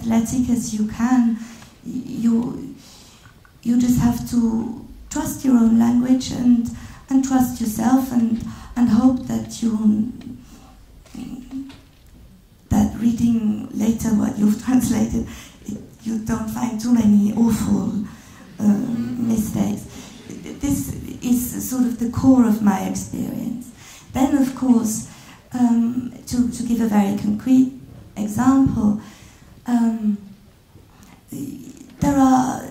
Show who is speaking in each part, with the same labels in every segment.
Speaker 1: athletic as you can. You you just have to trust your own language and and trust yourself and and hope that you that reading later what you've translated you don't find too many awful um, mistakes. This is sort of the core of my experience. Then, of course, um, to, to give a very concrete example, um, there are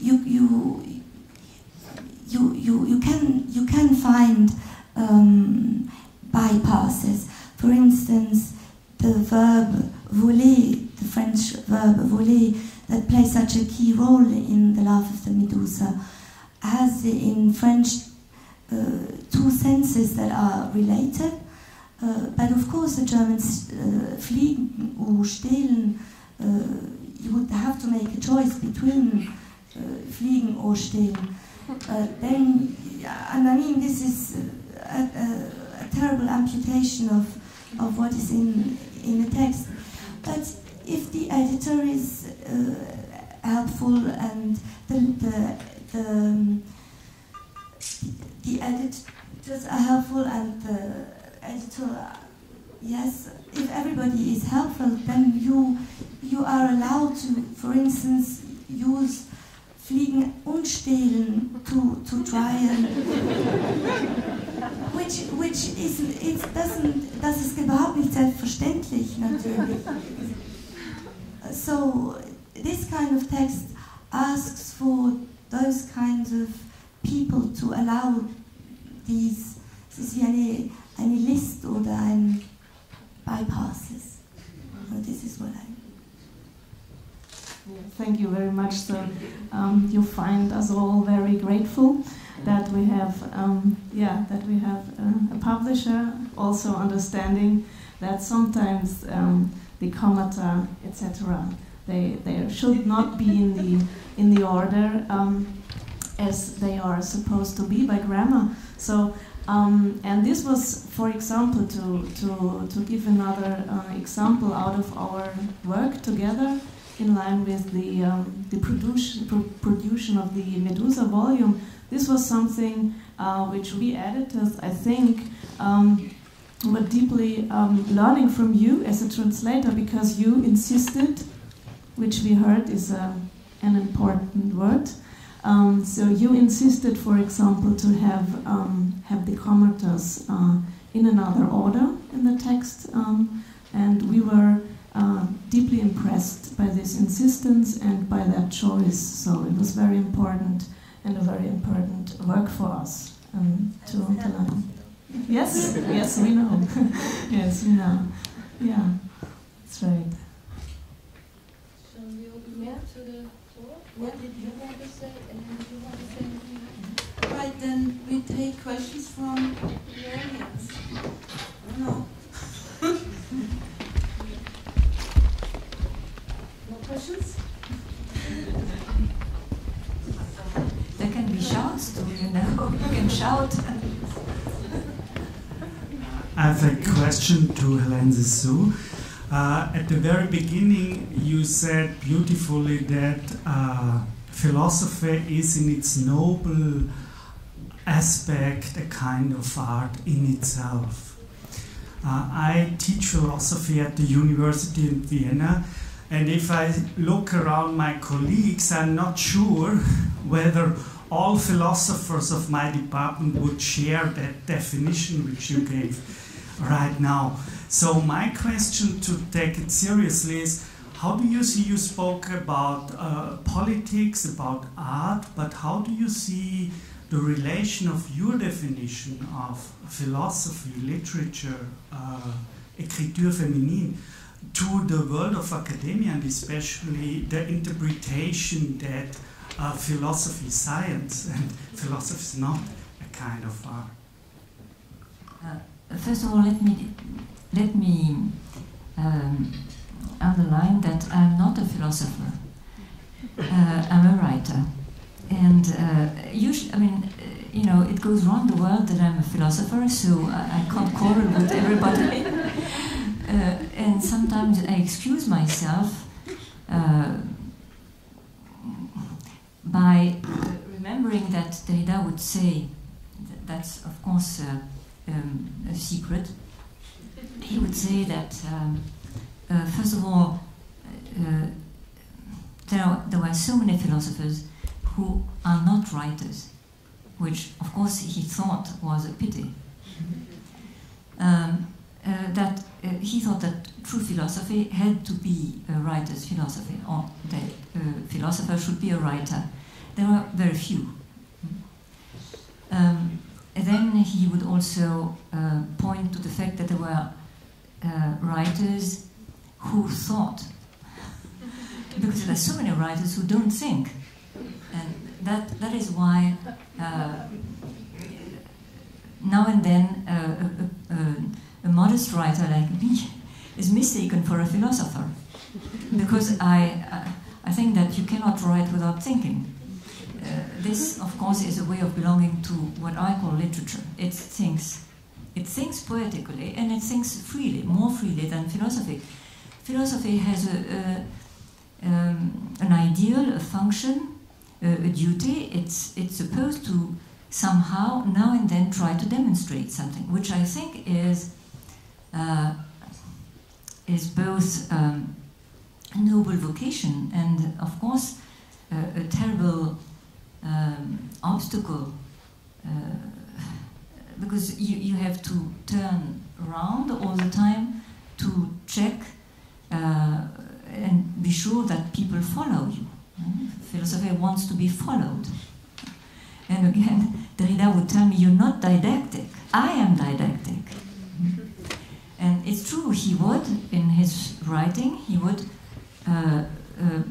Speaker 1: you you you you you can you can find um, bypasses. For instance, the verb voler, the French verb voler, that plays such a key role in the life of the Medusa, has in French uh, two senses that are related. Uh, but of course, the Germans uh, fliegen or stehlen. Uh, you would have to make a choice between uh, fliegen or stehlen. Uh, then, and I mean, this is a, a, a, terrible amputation of, of what is in, in the text. But if the editor is uh, helpful and the, the, the, um, the editors are helpful and the editor, uh, yes, if everybody is helpful, then you, you are allowed to, for instance, use fliegen und stehlen to, to try which, which is, it doesn't, das ist überhaupt nicht selbstverständlich natürlich. So this kind of text asks for those kinds of people to allow these, wie eine, List oder ein bypasses. So this is what I
Speaker 2: thank you very much. So um, you find us all very grateful that we have, um, yeah, that we have uh, a publisher also understanding that sometimes um, the comata, etc., they they should not be in the in the order um, as they are supposed to be by grammar. So. Um, and this was, for example, to, to, to give another uh, example out of our work together in line with the, um, the production, pro production of the Medusa volume, this was something uh, which we editors, I think, um, were deeply um, learning from you as a translator because you insisted, which we heard is a, uh, an important word. Um, so you insisted, for example, to have um, have the comatose uh, in another order in the text, um, and we were uh, deeply impressed by this insistence and by that choice. So it was very important and a very important work for us um, to, learn. Yes, yes, we know. yes, we know. Yeah, that's right.
Speaker 3: Shall we open to the? What did you want to say? And did you want to say anything? Right, then we take questions from the audience. No. don't questions?
Speaker 4: There can be shouts too, you know. You can shout.
Speaker 5: I have a question to Hélène Cixous. Uh, at the very beginning, you said beautifully that uh, philosophy is in its noble aspect a kind of art in itself. Uh, I teach philosophy at the University in Vienna, and if I look around my colleagues, I'm not sure whether all philosophers of my department would share that definition which you gave right now. So, my question to take it seriously is how do you see? You spoke about uh, politics, about art, but how do you see the relation of your definition of philosophy, literature, uh, écriture féminine? to the world of academia and especially the interpretation that uh, philosophy is science and philosophy is not a kind of art.
Speaker 4: Uh, first of all, let me let me um, underline that I'm not a philosopher. Uh, I'm a writer, and uh, usually, I mean, you know, it goes around the world that I'm a philosopher, so I, I can't quarrel with everybody. Uh, and sometimes I excuse myself uh, by uh, remembering that Derrida would say, that that's of course uh, um, a secret, he would say that, um, uh, first of all, uh, there, are, there were so many philosophers who are not writers, which of course he thought was a pity. Um, uh, that uh, he thought that true philosophy had to be a writer's philosophy, or that a philosopher should be a writer. There are very few. Um, and then he would also uh, point to the fact that there were uh, writers who thought, because there are so many writers who don't think, and that that is why uh, now and then uh, a, a, a, modest writer like me is mistaken for a philosopher, because I I think that you cannot write without thinking. This, of course, is a way of belonging to what I call literature. It thinks, it thinks poetically, and it thinks freely, more freely than philosophy. Philosophy has a, a um, an ideal, a function, a, a duty. It's it's supposed to somehow now and then try to demonstrate something, which I think is uh, is both um, a noble vocation and, of course, uh, a terrible um, obstacle uh, because you, you have to turn around all the time to check uh, and be sure that people follow you. Mm? Philosophy wants to be followed. And again, Derrida would tell me, You're not didactic. I am didactic. And it's true, he would, in his writing, he would uh, uh,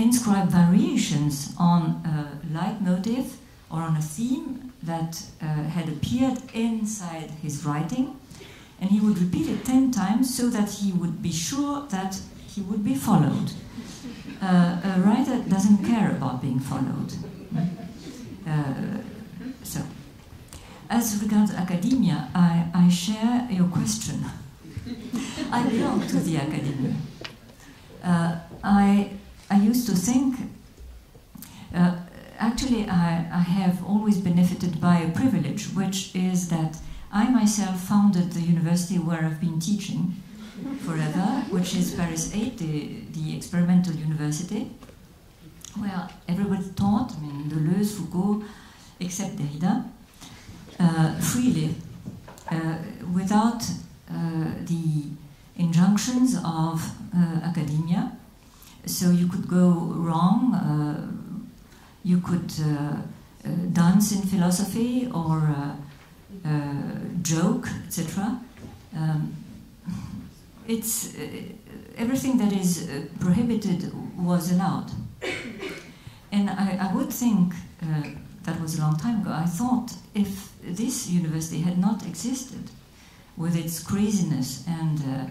Speaker 4: inscribe variations on a leitmotif or on a theme that uh, had appeared inside his writing, and he would repeat it ten times so that he would be sure that he would be followed. Uh, a writer doesn't care about being followed. Uh, so, as regards academia, I, I share your question. I belong to the academia. Uh, I I used to think, uh, actually, I, I have always benefited by a privilege, which is that I myself founded the university where I've been teaching forever, which is Paris 8, the, the experimental university, where everybody taught, I mean, Deleuze, Foucault, except Derrida, uh, freely, uh, without uh, the injunctions of uh, academia. So you could go wrong, uh, you could uh, uh, dance in philosophy or joke, etc. Um, it's everything that is prohibited was allowed. And I, I would think uh, that was a long time ago. I thought if this university had not existed, with its craziness and uh,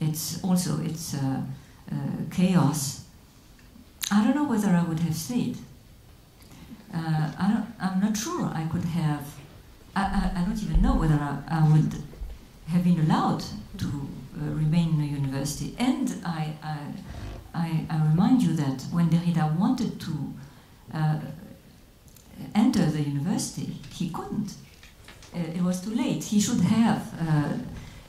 Speaker 4: its also its uh, uh, chaos, I don't know whether I would have stayed. Uh, I am not sure I could have. I, I, I, don't even know whether I, I would have been allowed to uh, remain in a university. And I, I, I, remind you that when Derrida wanted to uh, enter the university, he couldn't. Uh, it was too late. He should have uh,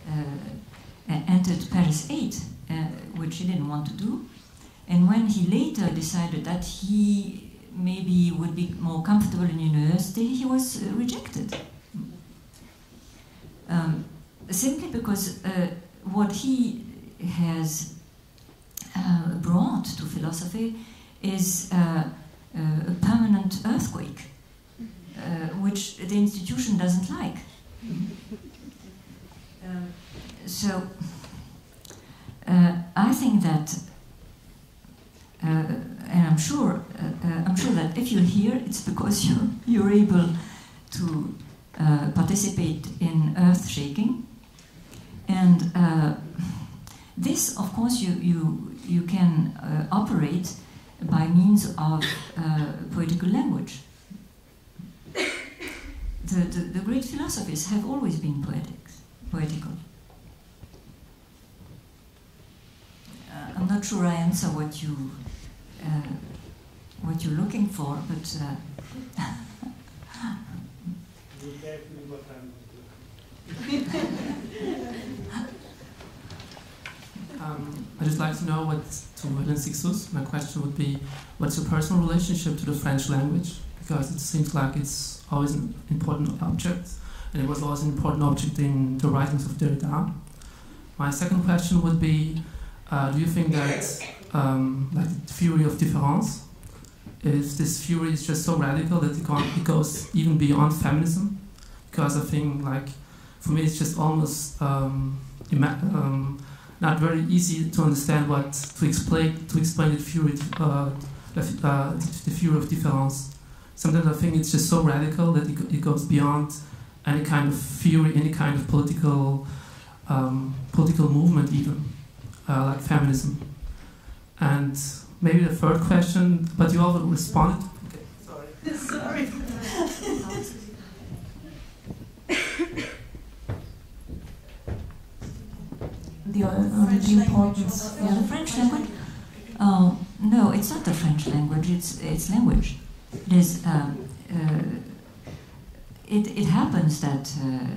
Speaker 4: uh, entered Paris 8 uh, which he didn't want to do. And when he later decided that he maybe would be more comfortable in university, he was uh, rejected. Um, simply because uh, what he has uh, brought to philosophy is uh, uh, a permanent earthquake, which the institution doesn't like. so uh, I think that, uh, and I'm sure, uh, uh, I'm sure that if you're here, it's because you're, you're able to uh, participate in earth shaking. And this, of course, you, you, you can operate by means of poetical language. The, the, the, great philosophers have always been poetics, poetical. Not sure I answer what you uh, what you're looking for, but. Uh,
Speaker 6: um, I'd just like to know what to Hélène Cixous. My question would be, what's your personal relationship to the French language? Because it seems like it's always an important object, and it was always an important object in the writings of Derrida. My second question would be, uh, do you think that um, like the theory of difference, if this theory is just so radical that it goes even beyond feminism? Because I think like for me it's just almost um, um, not very easy to understand what to explain to explain the theory uh, the, uh, the theory of difference. Sometimes I think it's just so radical that it, it goes beyond any kind of theory, any kind of political um, political movement, even uh, like feminism. And maybe the third question, but you already responded.
Speaker 1: Okay, sorry. sorry.
Speaker 2: the, um, the importance.
Speaker 4: Yeah, the French language. Uh, no, it's not the French language. It's it's language. It is. Um, uh, it it happens that uh,